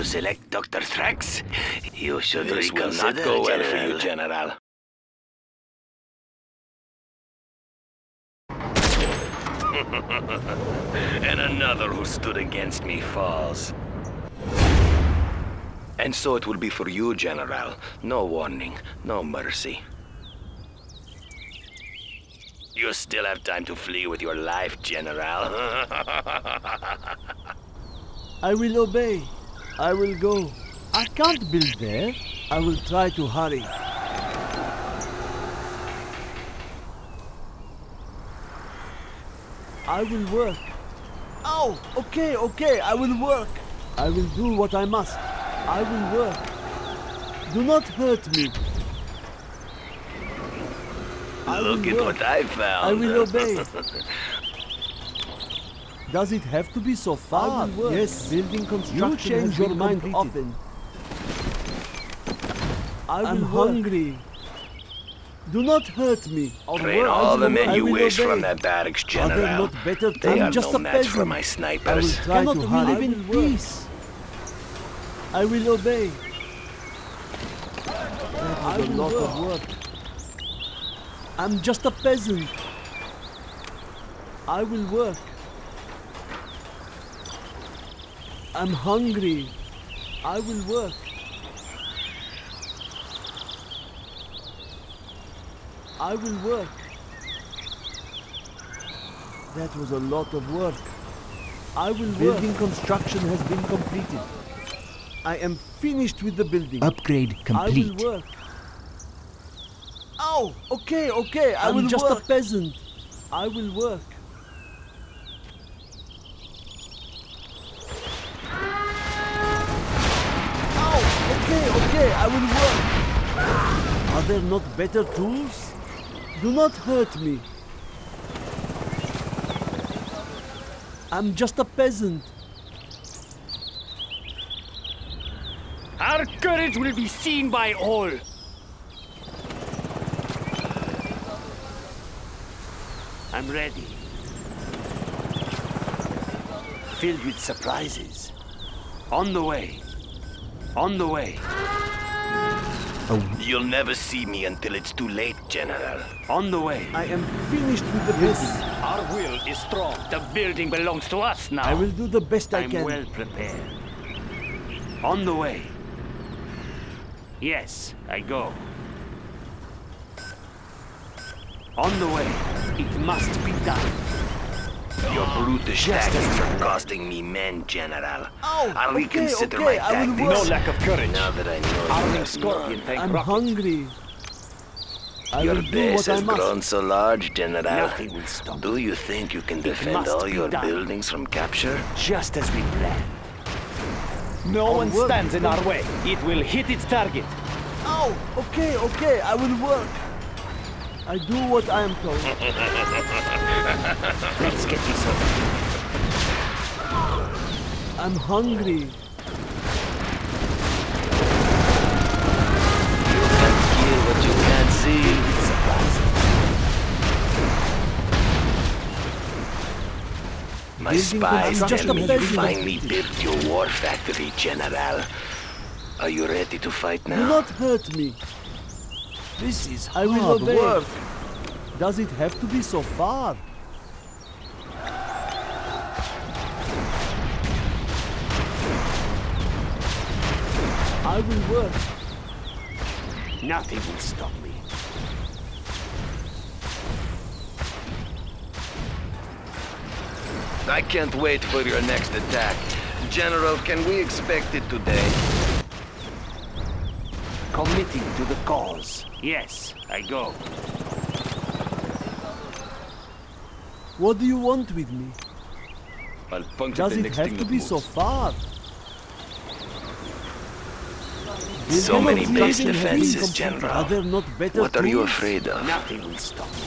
to select Dr. Thrax? You should This will not go well for you, General. and another who stood against me falls. And so it will be for you, General. No warning, no mercy. You still have time to flee with your life, General. I will obey. I will go. I can't build there. I will try to hurry. I will work. Oh, okay, okay, I will work. I will do what I must. I will work. Do not hurt me. I Look will at work. what I found. I will obey. Does it have to be so far? Yes, building construction. You change your mind often. I am hungry. Do not hurt me. Train all the men you wish from that. that barracks, Are General. not better They I'm are just no a match for peasant. my I will snipers. try Cannot to we hurry. live in I peace? I will obey. That was a lot of work. I'm just a peasant. I will work. I'm hungry. I will work. I will work. That was a lot of work. I will work. Building construction has been completed. I am finished with the building. Upgrade complete. I will work. Oh, okay, okay. I I'm will just just a a peasant. I will work. Oh, okay, work. Are there not better tools? Do not hurt me. I'm just a peasant. Our courage will be seen by all. I'm ready. Filled with surprises. On the way. On the way. Oh. You'll never see me until it's too late, General. On the way. I am finished with the building. Our will is strong. The building belongs to us now. I will do the best I I'm can. well prepared. On the way. Yes, I go. On the way. It must be done. Your brutish Just as tactics are costing me men, General. Oh, I'll okay, reconsider okay, my tactics. work. lack of courage. Now that I know you Arming Scorpion none. tank I'm rocket. hungry. I Your do base has grown so large, General. Nothing will stop Do you think you can defend all your done. buildings from capture? Just as we planned. No I'll one work stands in our way. It will hit its target. Oh, okay, okay, I will work. I do what I am told. Let's get this over. I'm hungry. You can't kill what you can't see. My spies construction tell me has you finally built your war factory, General. Are you ready to fight now? Do not hurt me. This is I will hard obey. work. Does it have to be so far? I will work. Nothing will stop me. I can't wait for your next attack. General, can we expect it today? Committing to the cause. Yes, I go. What do you want with me? I'll puncture Does the it next have thing to be moves. so far? So many base building has been defenses. General. Are there not better What are you afraid of? Nothing will stop me.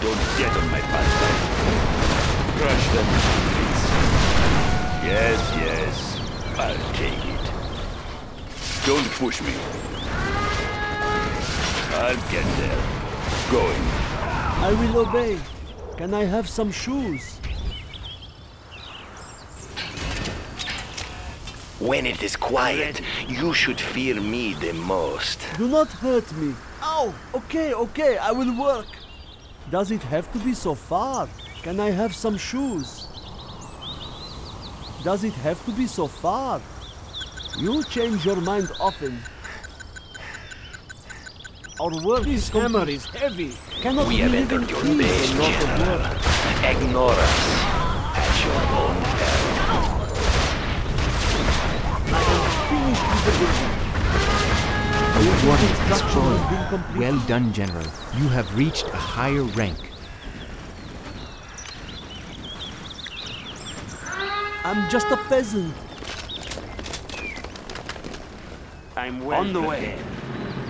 Don't get on my path. Crush them, please. Yes, yes. I'll take it. Don't push me. I'll get there. Going. I will obey. Can I have some shoes? When it is quiet, you should fear me the most. Do not hurt me. Ow! Okay, okay, I will work. Does it have to be so far? Can I have some shoes? Does it have to be so far? You change your mind often. Our work This is hammer is heavy. Cannot We we have live in entered your peace base, and General. Ignore us at your own peril. Finished with the building. A warrior has Construction has been fallen. completed. Well done, General. You have reached a higher rank. I'm just a peasant. I'm well on the way.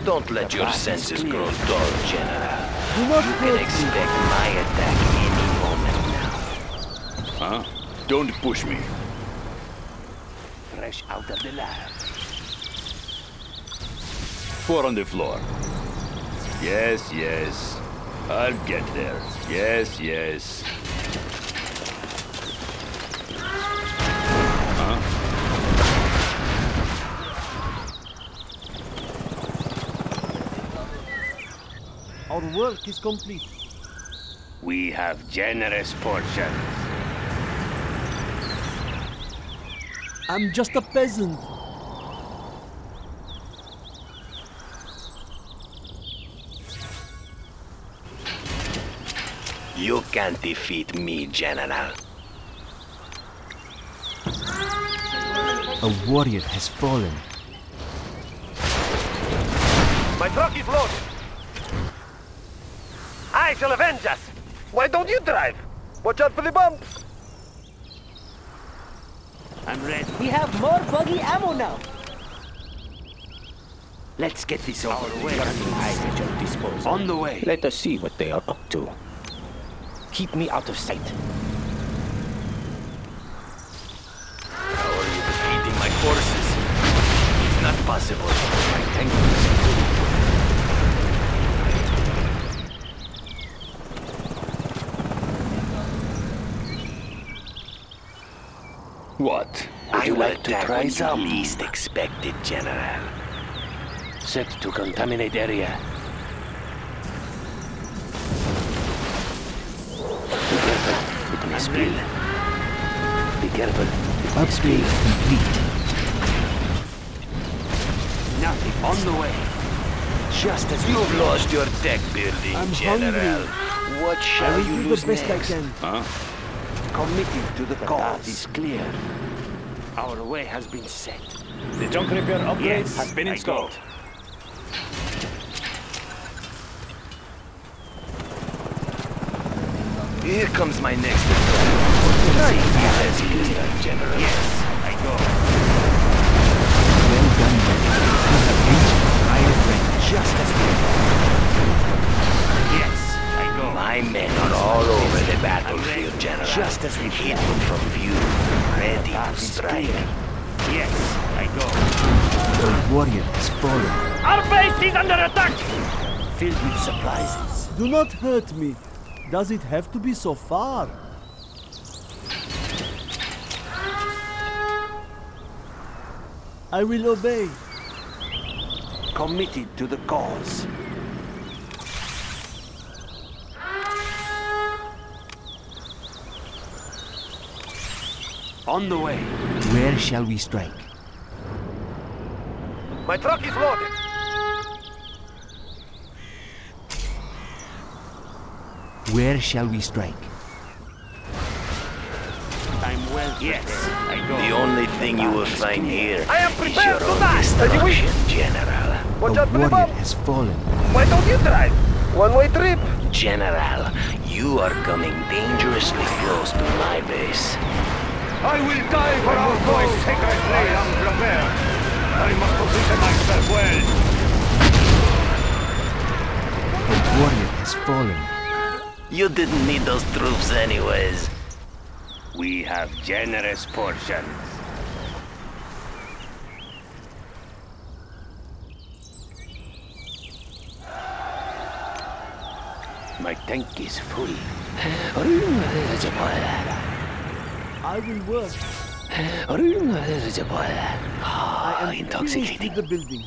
Don't let your senses clear. grow dull, General. Do not You can hurt me. expect my attack any moment now. Huh? Don't push me. Fresh out of the lab. Four on the floor. Yes, yes. I'll get there. Yes, yes. Uh-huh. Our work is complete. We have generous portions. I'm just a peasant. You can't defeat me, General. A warrior has fallen. My truck is loaded. I shall avenge us. Why don't you drive? Watch out for the bumps. I'm ready. We have more buggy ammo now. Let's get this over with. On the way. Let us see what they are up to. Keep me out of sight. How are you defeating my forces? It's not possible. I thank you. What? I will like to try some? least expect it, General. Set to contaminate area. Careful. It may spill. Be careful. It may Upgrade spill. complete. Nothing. On the way. Just as You've lost your tech building, I'm General. hungry. What I shall will you do lose the best next? I can. Huh? Committed to the, The cause. path is clear. Our way has been set. The junk repair upgrade Yes, has been I installed. Here comes my next attack. Yes, this time, General. Yes, I go. Well done, General. You have reached a higher rank. Just as we Yes, I go. My men are all over the battlefield, General. Just as we hidden from view, ready to is strike. Yes, I go. A warrior has fallen. Our base is under attack! Filled with surprises. Do not hurt me. Does it have to be so far? I will obey. Committed to the cause. On the way. Where shall we strike? My truck is loaded. Where shall we strike? I'm well Yes, I go. The only thing you will find here I am is prepared your to own die. Are you weak? destruction, General. Watch A out for the warrior bumps. has fallen. Why don't you drive? One-way trip. General, you are coming dangerously close to my base. I will die for our cause. Secretly, I am prepared. I must position myself well. A warrior has fallen. You didn't need those troops anyways. We have generous portions. My tank is full. I will work. Ah, I am finished intoxicating. the building.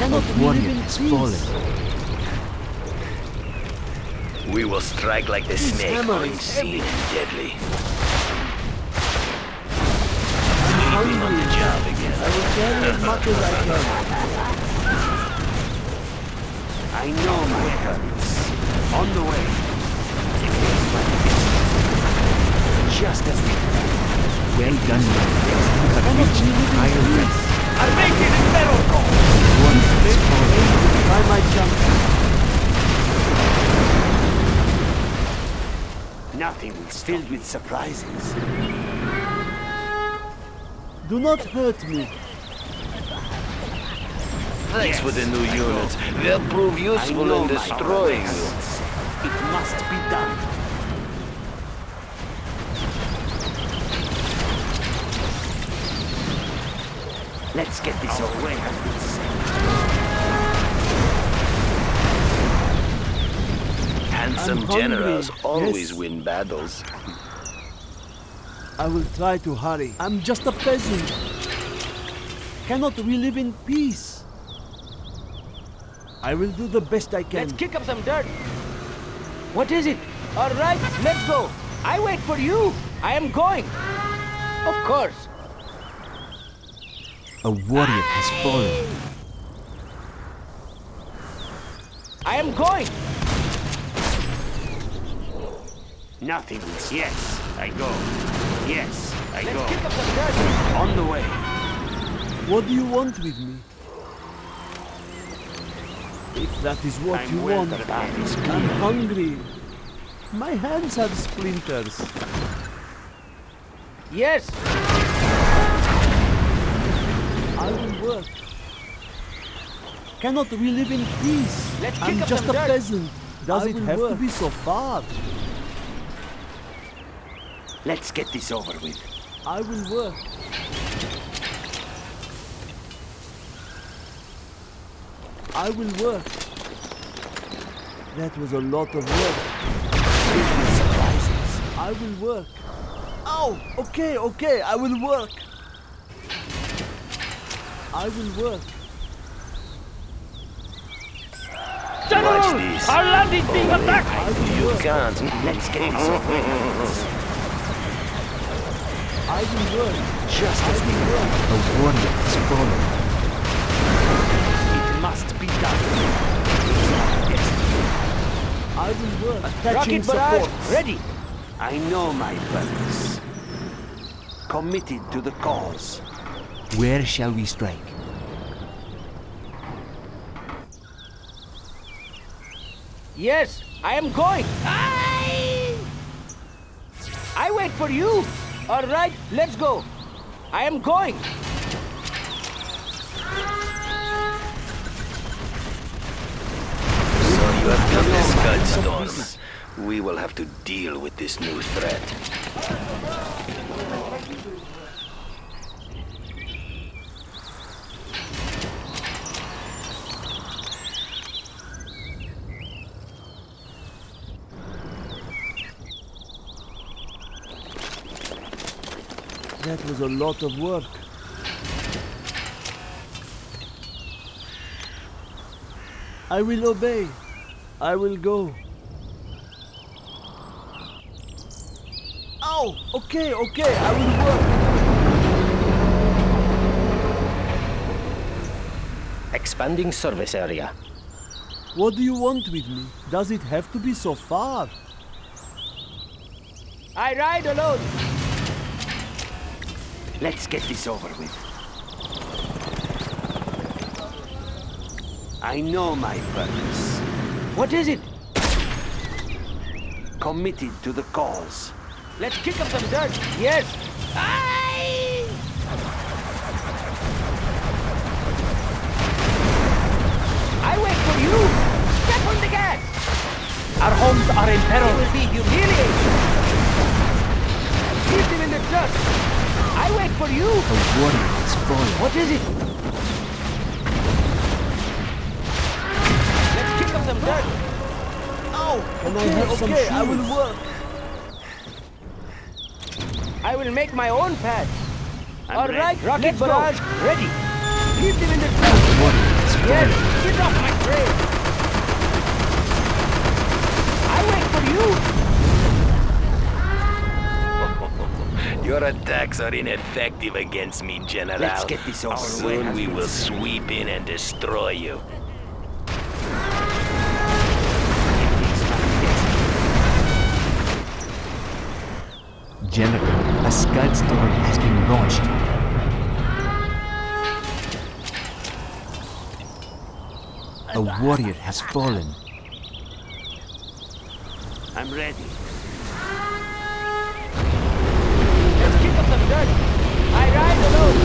Cannot A we warrior has fallen. We will strike like the This snake, unseen and deadly. I'm Sleeping on the job again. I will carry as much as I can. I know my purpose. On the way. Just as we Well done, my friends. You have Cannot reached we live in higher peace? I'll make it in metal. Warrior has fallen. Try my chance. Nothing is filled with surprises. Do not hurt me. Thanks for the new units. They'll prove useful in destroying you. It must be done. Let's get this over with. Handsome generals always Yes. win battles. I will try to hurry. I'm just a peasant. Cannot we live in peace? I will do the best I can. Let's kick up some dirt. What is it? All right, let's go. I wait for you. I am going. Of course. A warrior has fallen. I am going. Nothing. Yes, I go. Yes, I Let's go. kick up some dirt. On the way. What do you want with me? If that is what I'm you well want, the path is I'm hungry. My hands have splinters. Yes. I will work. Cannot we live in peace? Let's I'm just a dirt. peasant. Does I it will have to be so far? Let's get this over with. I will work. I will work. That was a lot of work. Surprises. I will work. Oh, okay, okay, I will work. I will work. Watch this. Our land is being attacked. You can't. Let's get this over with. I will work. Just as we will work. A warrior has fallen. It must be done. I will work. Attaching Rocket barrage support. ready. I know my purpose. Committed to the cause. Where shall we strike? Yes, I am going. I, I wait for you. All right, let's go. I am going. So you have come to Scudstorm. We will have to deal with this new threat. That was a lot of work. I will obey. I will go. Oh, okay, okay, I will work. Expanding service area. What do you want with me? Does it have to be so far? I ride alone. Let's get this over with. I know my purpose. What is it? Committed to the cause. Let's kick up some dirt. Yes. I, I wait for you. Step on the gas. Our homes are in It peril. will be humiliating. Keep them in the dust. I wait for you. A warrior has fallen. What is it? Let's kick up some dirt. Oh, can I okay, have some okay, shoes? I will work. I will make my own path. I'm All ready. right, Rocket let's barrage, go. Ready. Leave them in the truck. Warrior has Yes, fallen. get off my trail. I wait for you. Your attacks are ineffective against me, General. Let's get this over. Soon we will sweep in and destroy you. General, a Scud storm has been launched. A warrior has fallen. I'm ready. Kick up some dirt. I ride alone.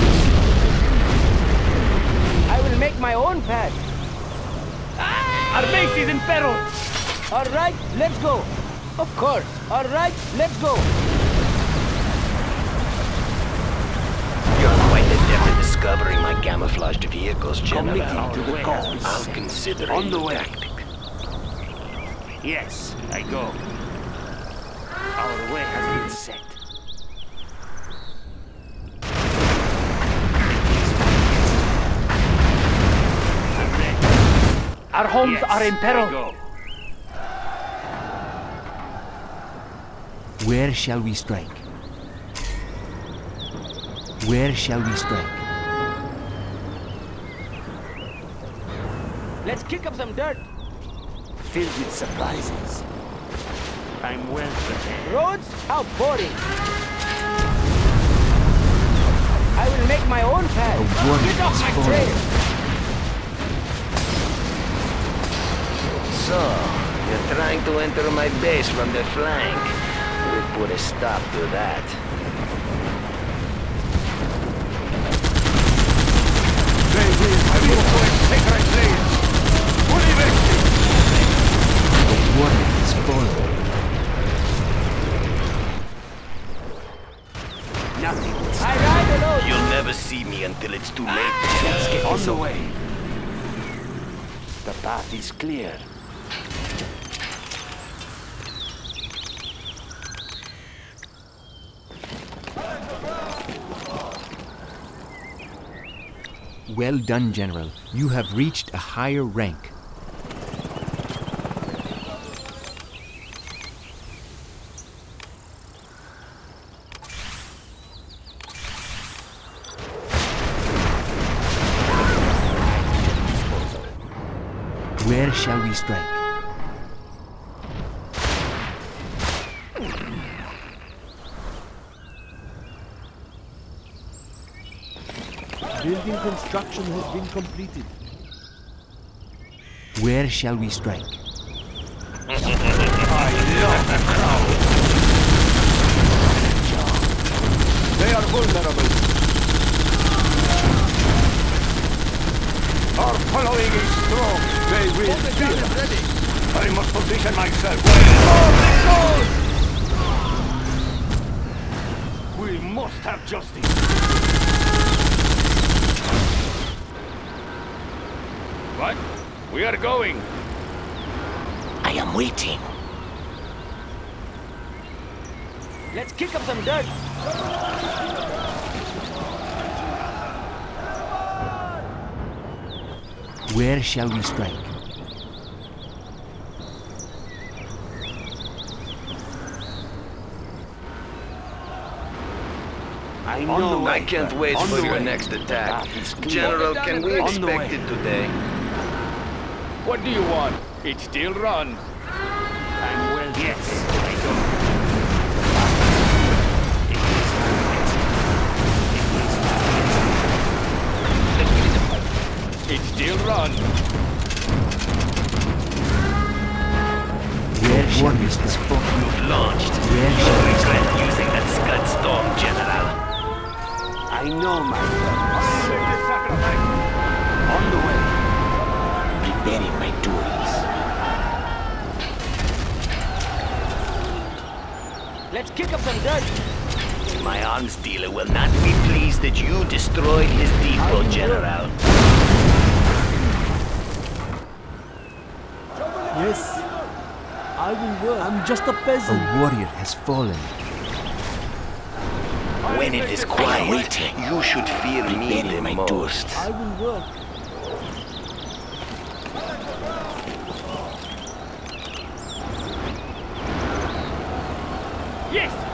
I will make my own path. Our base is in peril. All right, let's go. Of course. All right, let's go. You're quite adept at discovering my camouflaged vehicles, General. Committing to the cause. I'll consider On the way. tactic. Yes, I go. Our way has been set. Our homes Yes, are in peril. go. Where shall we strike? Where shall we strike? Let's kick up some dirt. Filled with surprises. I'm well prepared. Roads? How boring. I will make my own path. Get off my trail. So, you're trying to enter my base from the flank. We'll put a stop to that. A warrior has fallen. Nothing. I ride alone. You'll never see me until it's too late. Let's get on the way. The path is clear. Well done, General. You have reached a higher rank. Where shall we strike? Building construction has been completed. Where shall we strike? They are vulnerable. Our following is strong. They will fear us. I must position myself. We must have justice. What? We are going. I am waiting. Let's kick up some dirt. Where shall we strike? I know. I can't wait On for your next attack. path is clear. General, can we expect it today? What do you want? It still runs. I'm well. Yes, I go. It is my It still runs. Where shall we strike? You've launched. Where You shall we regret using that Scud Storm, General. I know my purpose. On the way. Preparing my tools. Let's kick up some dirt. My arms dealer will not be pleased that you destroyed his depot, General. Yes. I will work. I'm just a peasant. A warrior has fallen. When it is quiet, you should fear me the most. I will work.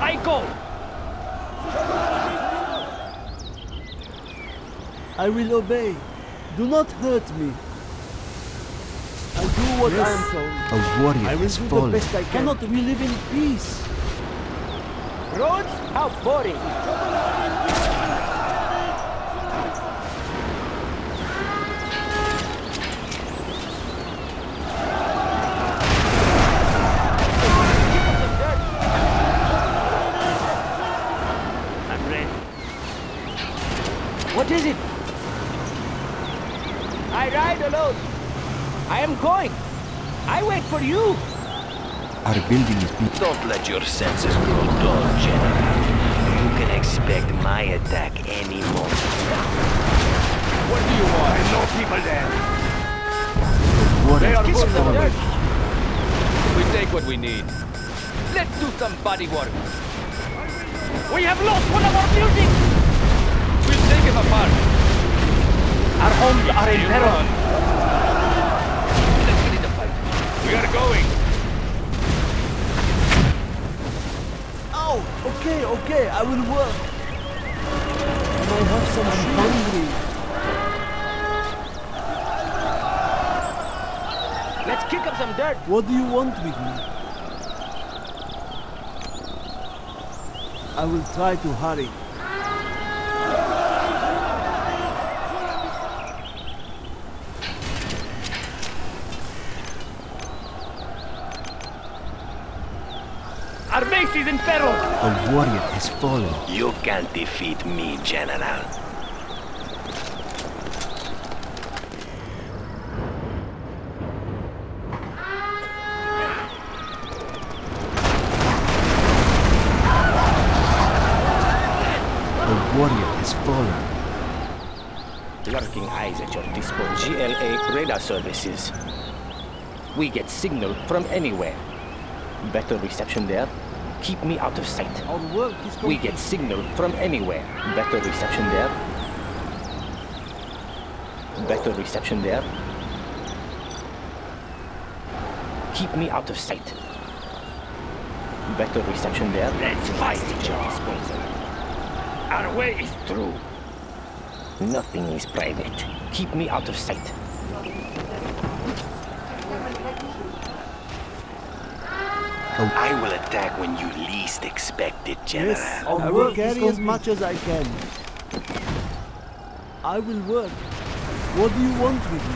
Yes, I go. I will obey. Do not hurt me. I do what I am told. A warrior I will has do the best I can. Cannot we live in peace? Roads? How boring. I'm ready. What is it? I ride alone. I am going. I wait for you. Our building is being Don't let your senses grow dull, General. You can expect my attack any moment. What do you want? No people there. warrior are has good. fallen. We take what we need. Let's do some body work. We have lost one of our buildings. We'll take him apart. Our homes are in peril. Let's get in the fight. We are going. Oh, okay, okay, I will work. Can I have some I'm hungry. Let's kick up some dirt. What do you want with me? I will try to hurry. Our base in peril. A warrior has fallen. You can't defeat me, General. A warrior has fallen. Lurking eyes at your disposal. GLA radar services. We get signal from anywhere. Better reception there. Keep me out of sight. Our work is We get signal from anywhere. Better reception there. Better reception there. Keep me out of sight. Better reception there. Let's fight at your disposal. Our way is through. Nothing is private. Keep me out of sight. I will attack when you least expect it, General. Yes, I will carry as much as I can. I will work. What do you want with me?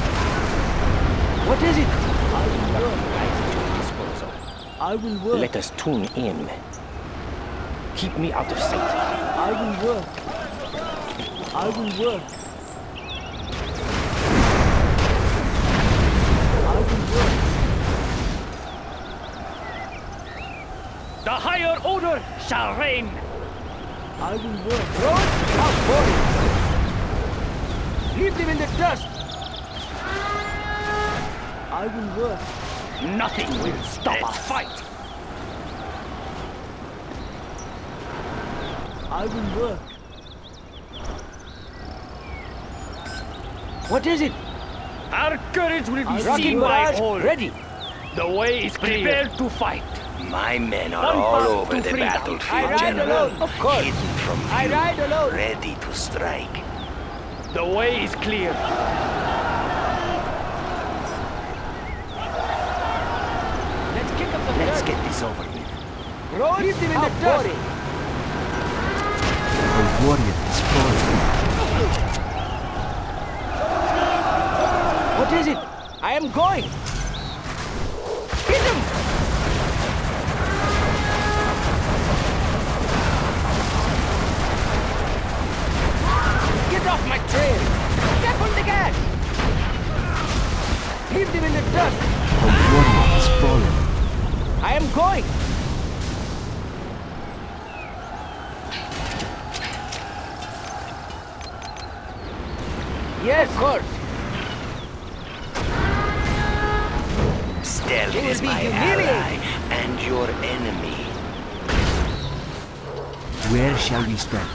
What is it? I will work. At your disposal. I will work. Let us tune in. Keep me out of sight. I will work. I will work. I will work. The higher order shall reign. I will work. Roads how boring. Leave them in the dust. I will work. Nothing will stop us. Fight. I will work. What is it? Our courage will be will seen by Barrage all. ready. The way is clear. Prepare to fight. My men are One all over the freedom. battlefield, I ride General. of course. Hidden from view, I ride alone. ready to strike. The way is clear. Let's kick up some Let's dirt. get this over with. Roads Leave them in the dust. A warrior has fallen. What is it? I am going. Leave them in the dust. A warrior has fallen. I am going. Yes, of course. Stealth is be my ally and your enemy. Where shall we start?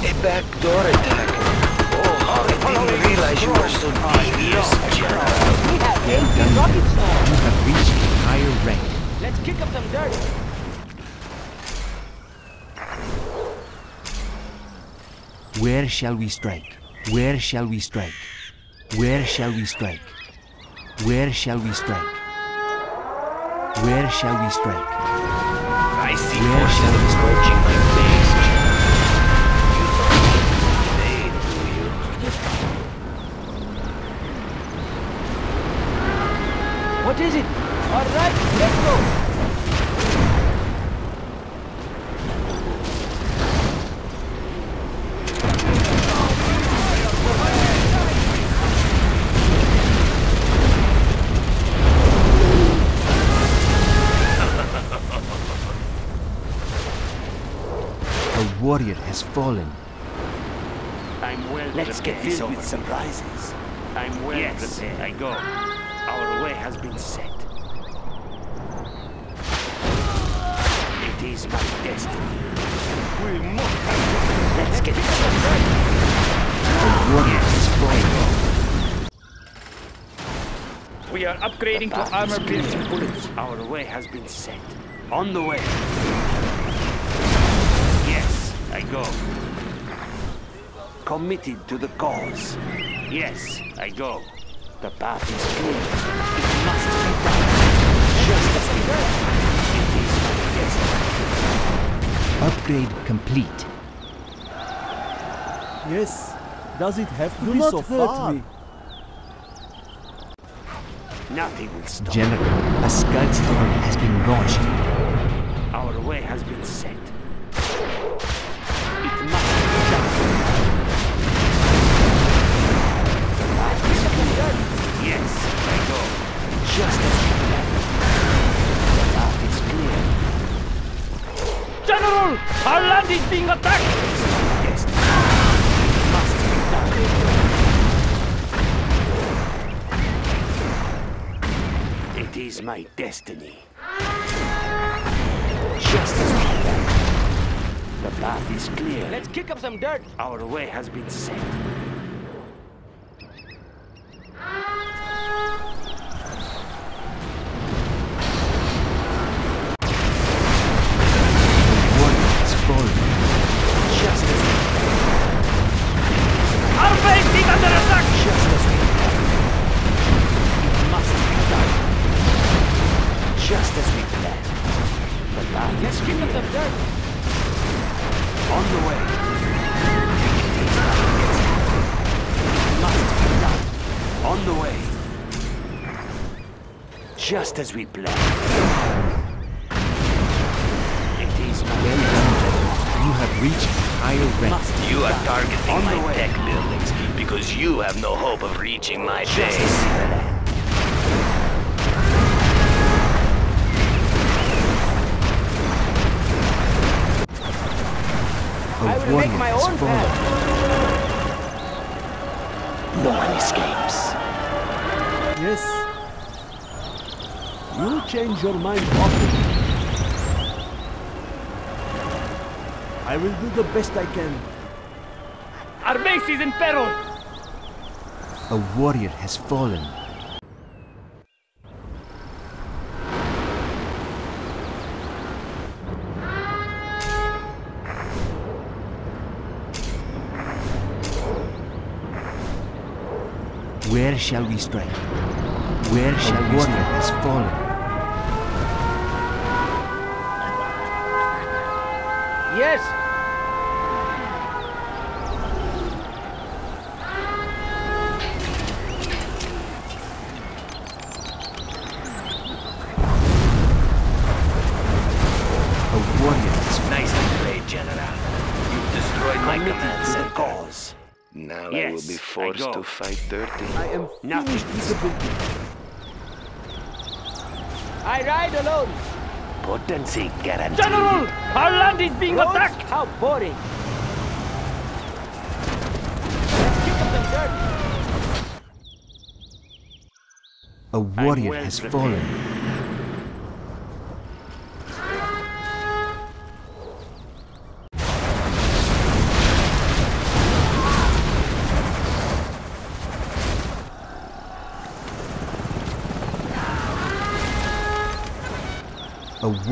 A backdoor attack. Didn't realize you were so devious, General. We have Well done. rockets now. You have reached a higher rank. Let's kick up some dirt. Where shall we strike? Where shall we strike? Where shall we strike? Where shall we strike? Where shall we strike? I see Where forces shall we approaching my What is it? All right, let's go. A warrior has fallen. I'm well Let's get filled with surprises. I'm well Yes, prepared. I go. Our way has been set. It is my destiny. We must have Let's get. A warrior has. We are upgrading to armor piercing bullets. Our way has been set. On the way. Yes, I go. Committed to the cause. Yes, I go. The path is clear. It must be done. Just as we go. It is. Upgrade complete. Yes. Does it have to Do be not so hurt far? me. Nothing will stop. General, a Scud storm has been launched. Our way has been set. Just as we planned. The path is clear. General, our land is being attacked. It must be done. It is my destiny. Just as we. The path is clear. Let's kick up some dirt. Our way has been set. Just as we planned. It is my Well done, You have reached higher rank. You are targeting On my way. tech buildings because you have no hope of reaching my base. we planned. A I will make my own fallen. path. No one escapes. Yes. You change your mind often. I will do the best I can. Our base is in peril. A warrior has fallen. Where shall we strike? Where shall a warrior has fallen? Yes. A warrior has Nicely played, General. You've destroyed my Committed command to the center. cause. Now I will be forced to fight dirty. I am Nothing. finished with the building. I ride alone. Potency guaranteed. General, our land is being Roads? attacked. How boring. Let's kick up some dirt. a warrior well has prepared. fallen.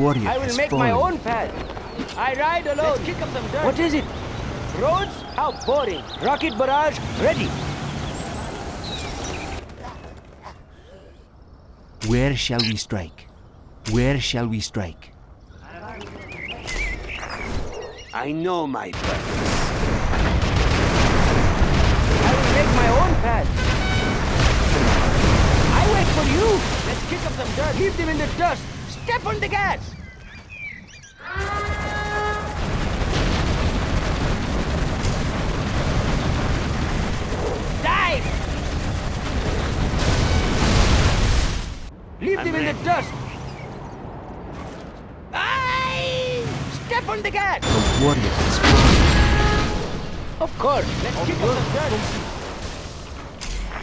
Warrior I will has make fallen. my own path. I ride alone. Let's kick up some dirt. What is it? Roads? How boring. Rocket barrage, ready. Where shall we strike? Where shall we strike? I know my purpose. I will make my own path. I wait for you. Let's kick up some dirt. Leave them in the dust. Step on the gas. Dive. Leave them in the dust. Aye! Step on the gas. A warrior has fallen. Of course. Let's kick up some dirt.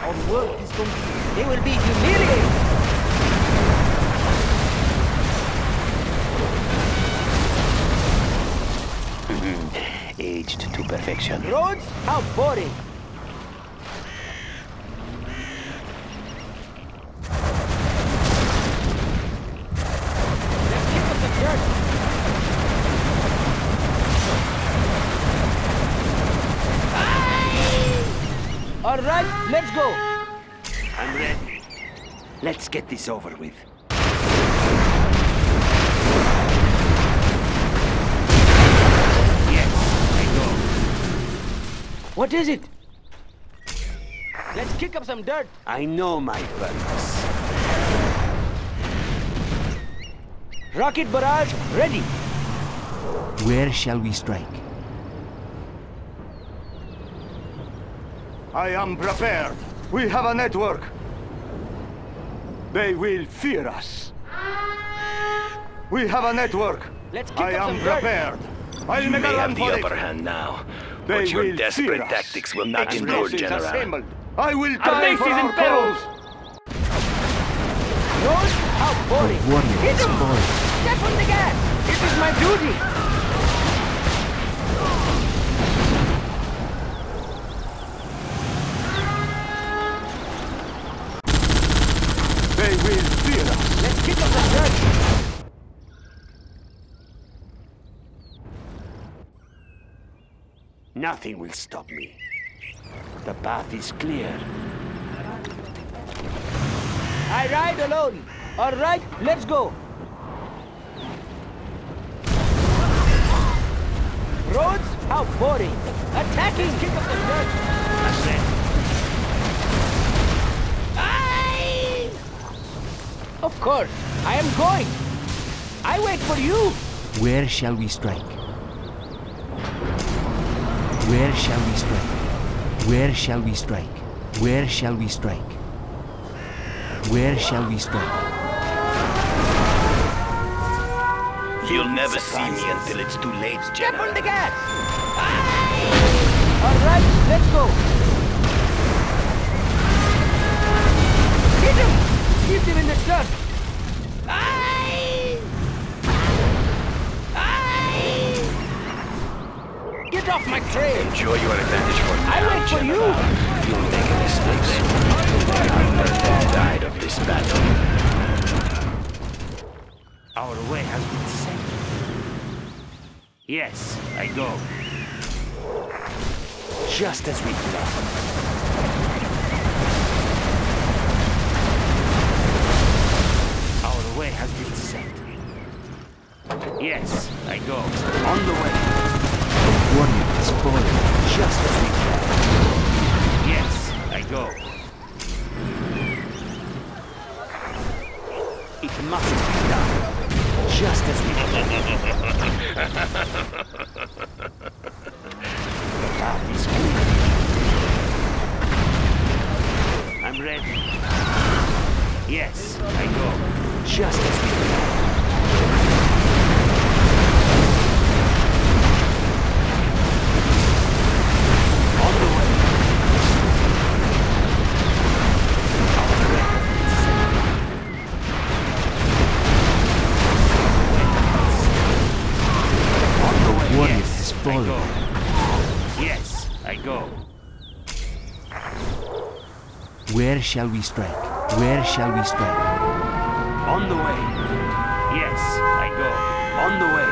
Our work is complete. They will be humiliated. Aged to perfection. Roads? How boring. Let's kick up the dirt. Aye! All right, let's go. I'm ready. Let's get this over with. What is it? Let's kick up some dirt. I know my purpose. Rocket barrage ready. Where shall we strike? I am prepared. We have a network. They will fear us. We have a network. Let's kick I up am some dirt. prepared. I'll You make may a run have the for upper hand now, They but your desperate tactics will not endure, Explosives General. assembled. I will Our die base for is in our peril. cause. Roads? How A boring. warrior Hit him. fallen. Step on the gas. It is my duty. They will fear us. Let's kick up the dirt. Nothing will stop me. The path is clear. I ride alone. All right, let's go. Roads? How boring. Attacking. Let's kick up the dirt. Of course, I am going. I wait for you. Where shall we strike? Where shall we strike? Where shall we strike? Where shall we strike? Where shall we strike? You'll never see me until it's too late, Step General. on the gas. All right, let's go. Hit him. Keep him in the dust. Get off my trail. Enjoy your advantage for now, I wait for you. General. You'll make a mistake soon. Have died of this battle. Our way has been set. Yes, I go. Just as we planned. Our way has been set. Yes, I go. On the way. A warrior. Just as we planned. Yes, I go. It must be done. Just as we planned. the path is clear. I'm ready. Yes, I go. Just as we planned. Where shall we strike? Where shall we strike? On the way. Yes, I go. On the way.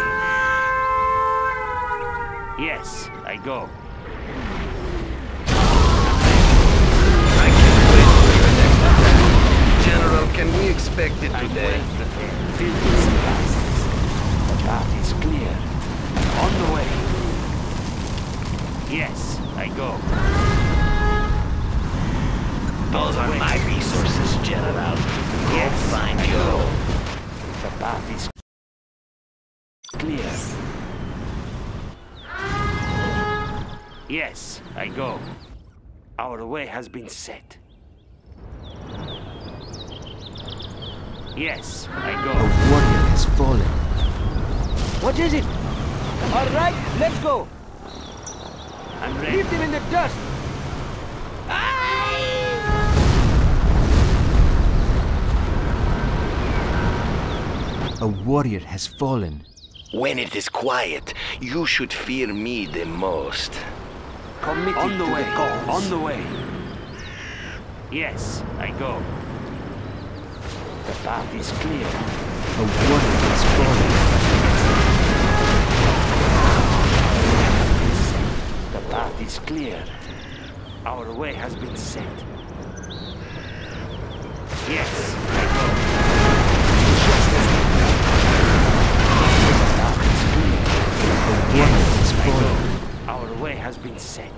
Yes, I go. I can't wait for your next attack. General, can we expect it I'm today? well prepared. Filled with supplies. The path is clear. On the way. Yes, I go. Those are my resources, General. Go find I your The path is clear. Yes, I go. Our way has been set. Yes, I go. A warrior has fallen. What is it? All right, let's go. I'm ready. Leave them in the dust. A warrior has fallen. When it is quiet, you should fear me the most. Committed On the to way. cause. On the way. Yes, I go. The path is clear. A warrior has fallen. The path is clear. Our way has been set. Yes, way has been set.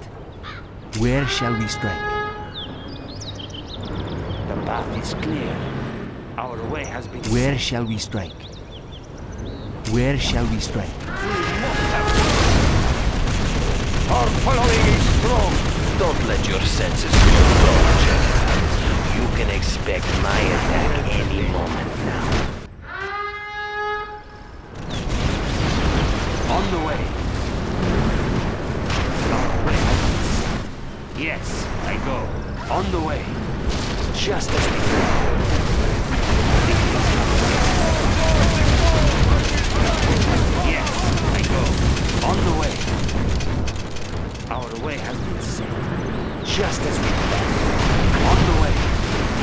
Where shall we strike? The path is clear. Our way has been Where set. shall we strike? Where shall we strike? Our following is strong. Don't let your senses go dull, General. You can expect my attack any moment now. On the way. Just as we Yes, I go. On the way. Our way has been set. Just as we planned. On the way.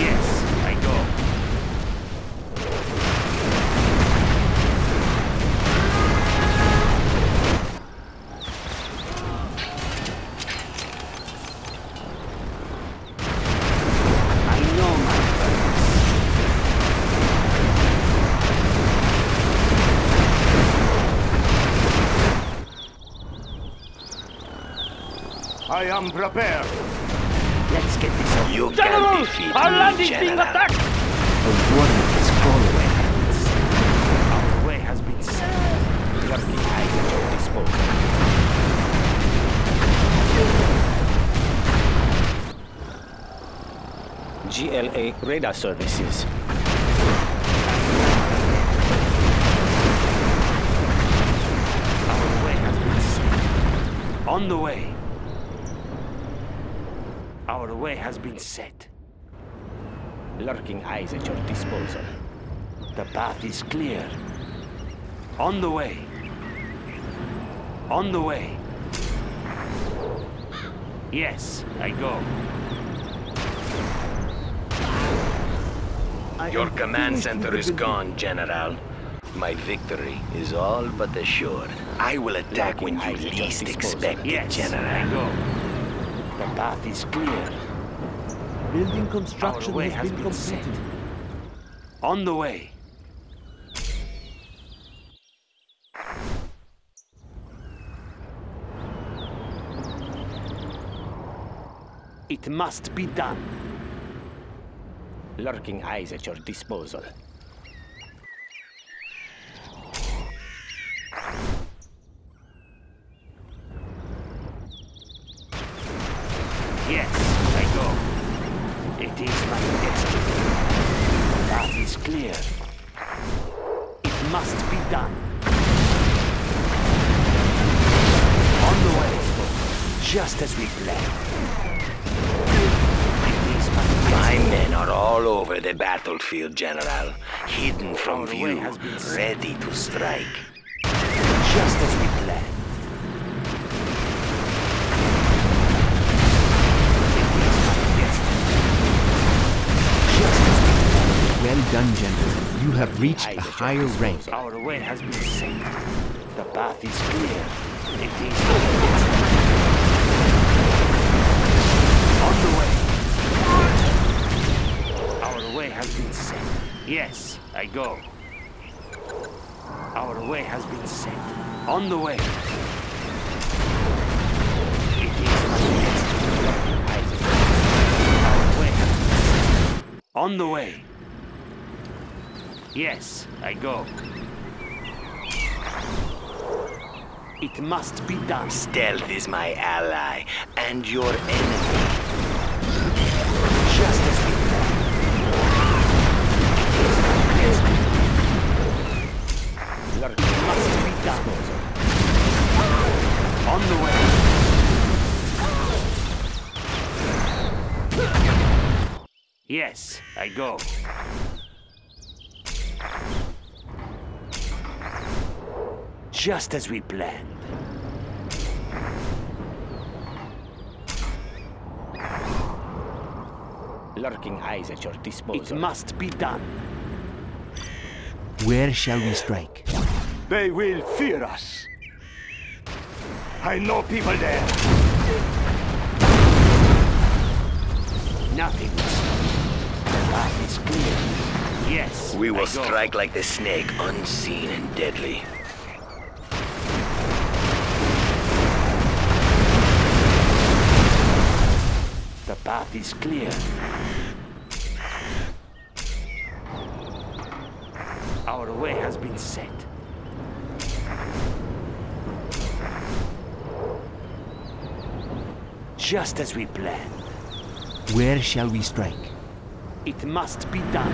Yes, I go. I know my purpose. I am prepared. Let's get this over. You can defeat me, General. A warrior has fallen. Our way has been set. Lurking eyes at your disposal. GLA radar services. Our way has been set. On the way. Our way has been set. Lurking eyes at your disposal. The path is clear. On the way. On the way. Yes, I go. I Your command center is gone, General. My victory is all but assured. I will attack when you Lurking eyes at your least disposal. expect it, yes, I General. go. The path is clear. Building Our construction way has has been been set. completed. On the way. It must be done. Lurking eyes at your disposal. General. Hidden from Our view, has been ready to strike. Just as we planned. It is my destiny. Just as we planned. Well done, General. You have reached a higher rank. Our way has been set. The path is clear. It is way has been set. Yes, I go. Our way has been set. On the way. It is my. On the way. Yes, I go. It must be done. Stealth is my ally and your enemy. The way. Yes, I go. Just as we planned. Lurking eyes at your disposal. It disposal. must be done. Where shall we strike? They will fear us. I know people there. Nothing. The path is clear. Yes. We will strike like the snake, unseen and deadly. The path is clear. Our way has been set. Just as we planned. Where shall we strike? It must be done.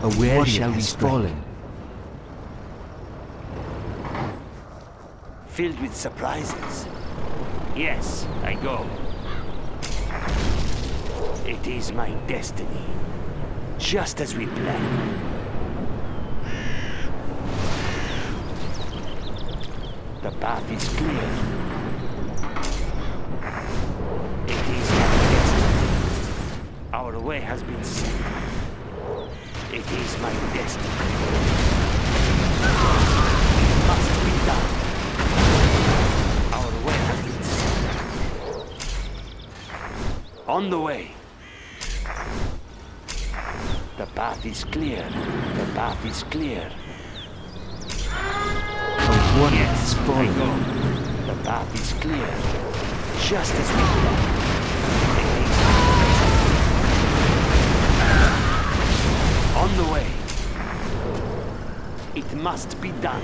A where warrior shall we fallen. Filled with surprises. Yes, I go. It is my destiny. Just as we planned. The path is clear. It is my destiny. Our way has been set. It is my destiny. It must be done. Our way has been. On the way. The path is clear. The path is clear. Warrior Yes, has I fallen. The path is clear. Just as we planned. On the way. It must be done.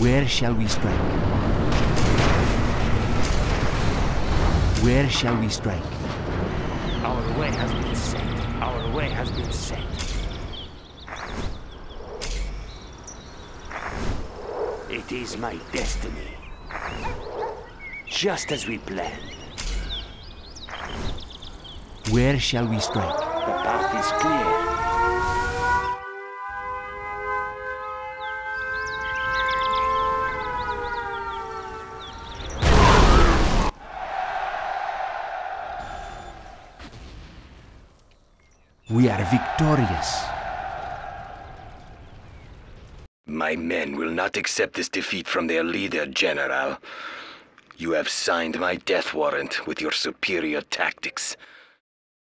Where shall we strike? Where shall we strike? Our way has been set. Our way has been set. It is my destiny. Just as we planned. Where shall we strike? The path is clear. Are victorious. My men will not accept this defeat from their leader, General. You have signed my death warrant with your superior tactics.